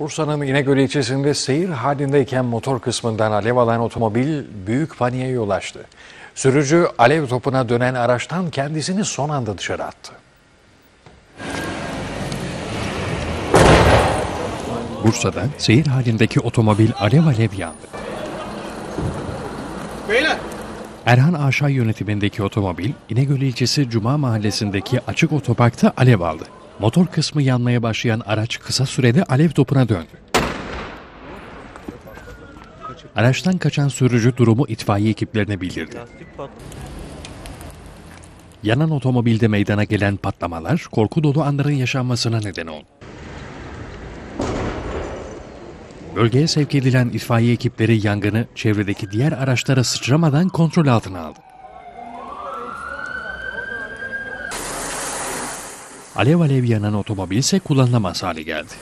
Bursa'nın İnegöl ilçesinde seyir halindeyken motor kısmından alev alan otomobil büyük paniğe yol açtı. Sürücü alev topuna dönen araçtan kendisini son anda dışarı attı. Bursa'da seyir halindeki otomobil alev alev yandı. Erhan Aşay yönetimindeki otomobil İnegöl ilçesi Cuma mahallesindeki açık otoparkta alev aldı. Motor kısmı yanmaya başlayan araç kısa sürede alev topuna döndü. Araçtan kaçan sürücü durumu itfaiye ekiplerine bildirdi. Yanan otomobilde meydana gelen patlamalar korku dolu anların yaşanmasına neden oldu. Bölgeye sevk edilen itfaiye ekipleri yangını çevredeki diğer araçlara sıçramadan kontrol altına aldı. Alev alev yanan otomobil ise kullanılamaz hale geldi.